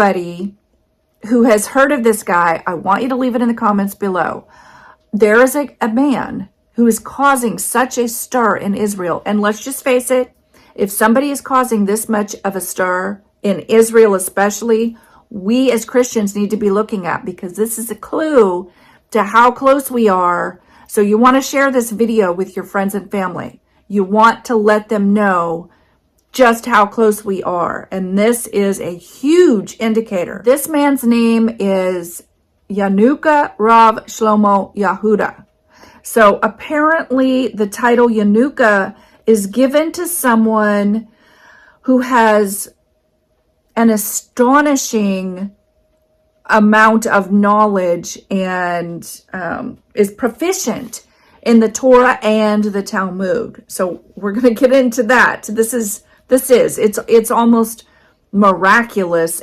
Buddy who has heard of this guy, I want you to leave it in the comments below. There is a, a man who is causing such a stir in Israel. And let's just face it, if somebody is causing this much of a stir in Israel, especially, we as Christians need to be looking at because this is a clue to how close we are. So you want to share this video with your friends and family. You want to let them know just how close we are. And this is a huge indicator. This man's name is Yanuka Rav Shlomo Yahuda. So apparently the title Yanuka is given to someone who has an astonishing amount of knowledge and um, is proficient in the Torah and the Talmud. So we're going to get into that. This is this is it's it's almost miraculous